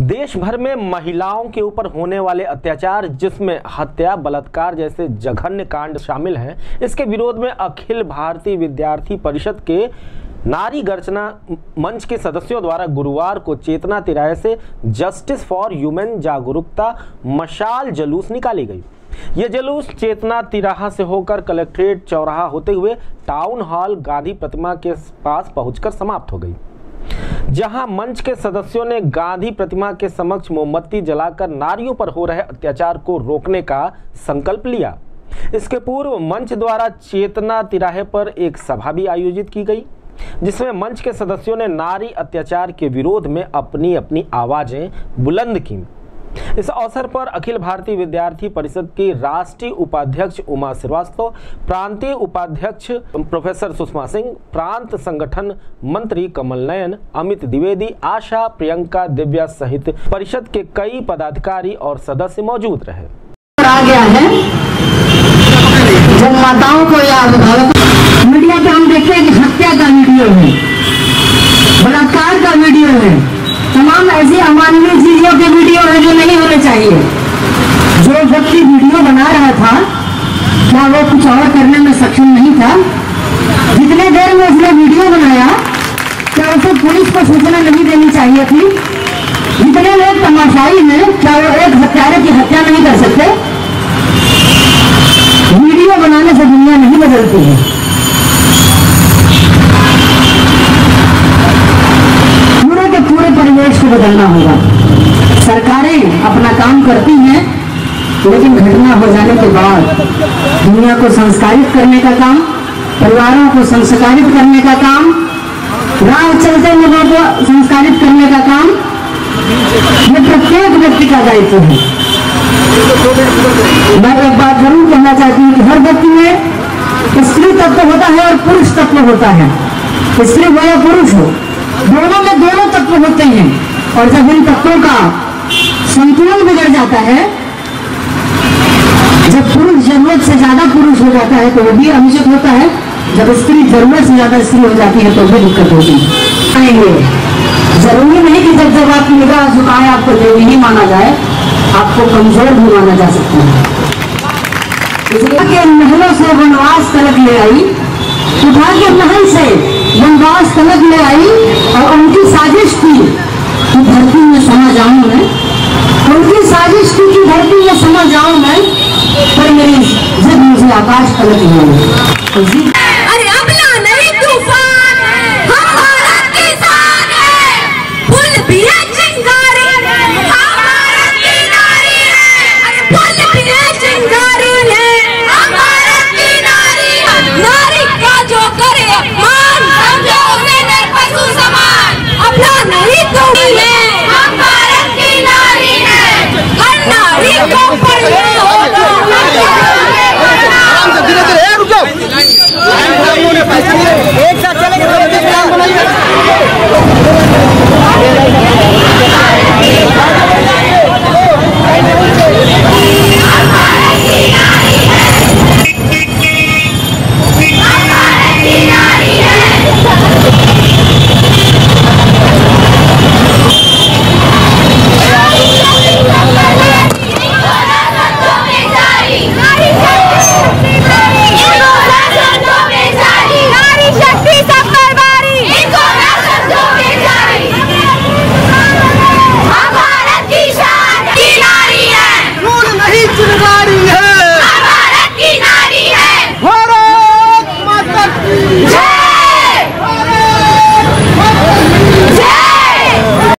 देश भर में महिलाओं के ऊपर होने वाले अत्याचार, जिसमें हत्या, बलात्कार जैसे जघन्य कांड शामिल हैं, इसके विरोध में अखिल भारतीय विद्यार्थी परिषद के नारी गर्जना मंच के सदस्यों द्वारा गुरुवार को चेतना तिराहे से जस्टिस फॉर ह्यूमन जागरूकता मशाल जुलूस निकाली गई। ये जलूस चेतना तिराहा से होकर कलेक्ट्रेट चौराहा होते हुए टाउन हॉल गांधी प्रतिमा के पास पहुंचकर समाप्त हो गई। जहाँ मंच के सदस्यों ने गांधी प्रतिमा के समक्ष मोमबत्ती जलाकर नारियों पर हो रहे अत्याचार को रोकने का संकल्प लिया। इसके पूर्व मंच द्वारा चेतना तिराहे पर एक सभा भी आयोजित की गई, जिसमें मंच के सदस्यों ने नारी अत्याचार के विरोध में अपनी अपनी आवाज़ें बुलंद की। इस अवसर पर अखिल भारतीय विद्यार्थी परिषद की राष्ट्रीय उपाध्यक्ष उमा श्रीवास्तव, प्रांतीय उपाध्यक्ष प्रोफेसर सुषमा सिंह, प्रांत संगठन मंत्री कमल नयन, अमित द्विवेदी, आशा प्रियंका दिव्या सहित परिषद के कई पदाधिकारी और सदस्य मौजूद रहे। आ गया है। को या मीडिया पे हम देखते हैं कि हत्या का वीडियो है बलात्कार का वीडियो है तमाम ऐसी अमानवीय चीज़ों के वीडियो है जो नहीं होने चाहिए। जो व्यक्ति वीडियो बना रहा था, क्या वो कुछ और करने में सक्षम नहीं था? जितने देर में उसने वीडियो बनाया, क्या उसे पुलिस को सूचना नहीं देनी चाहिए थी? जितने लोग तमाशाई हैं, क्या वो एक हत्यारे की हत्या नहीं कर सकते? वीडियो बनाने से दुनिया नहीं बदलती है। बदलना होगा। सरकारें अपना काम करती हैं, लेकिन घटना हो जाने के बाद दुनिया को संस्कारित करने का काम, परिवारों को संस्कारित करने का काम, राह चलते लोगों को संस्कारित करने का काम, ये प्रत्येक व्यक्ति का दायित्व है। मैं एक बात ज़रूर कहना चाहती हूँ कि हर व्यक्ति में स्त्री तत्व होता है और पुरुष तत्व होता है। स्त्री हो या पुरुष हो, दोनों में दोनों तत्व होते हैं। और जब इन तत्वों का संतुलन बिगड़ जाता है, जब पुरुष ज़रूरत से ज़्यादा पुरुष हो जाता है तो वो भी अनुचित होता है। जब स्त्री ज़रूरत से ज़्यादा स्त्री हो जाती है तो भी दिक्कत होती है। ज़रूरी नहीं कि जब जब आपकी निगाह झुकाए, आपको देवी ही माना जाए, आपको कमज़ोर भी माना जा सकता है। के महलों से वनवास तलक ले आई उठा के महल से वनवास तलक ले आई, और उनकी साजिश कि। धरती में समा जाऊँ मैं। उनकी साजिश की कि धरती में समा जाऊँ मैं, पर मेरी जिद मुझे आकाश पलट गई तो है। चिंगारी। है। अरे भी है, चिंगारी। धीरे धीरे रुके। एक साथ चलेंगे।